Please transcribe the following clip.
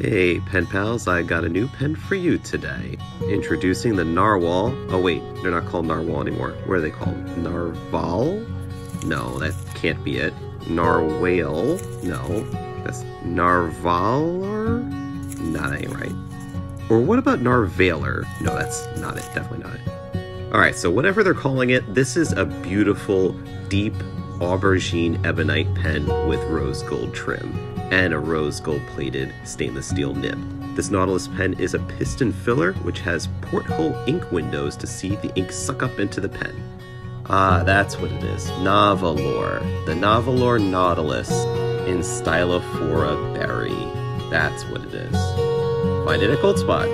Hey, pen pals, I got a new pen for you today. Introducing the Narwhal. Oh, wait, they're not called Narwhal anymore. What are they called? Narval? No, that can't be it. Narwhale? No, that's that ain't right. Or what about Narvaler? No, that's not it. Definitely not it. Alright, so whatever they're calling it, this is a beautiful, deep aubergine ebonite pen with rose gold trim and a rose gold plated stainless steel nib. This Nautilus pen is a piston filler which has porthole ink windows to see the ink suck up into the pen. Ah, that's what it is. Nahvalur. The Nahvalur Nautilus in Stylophora Berry. That's what it is. Find it at Goldspot.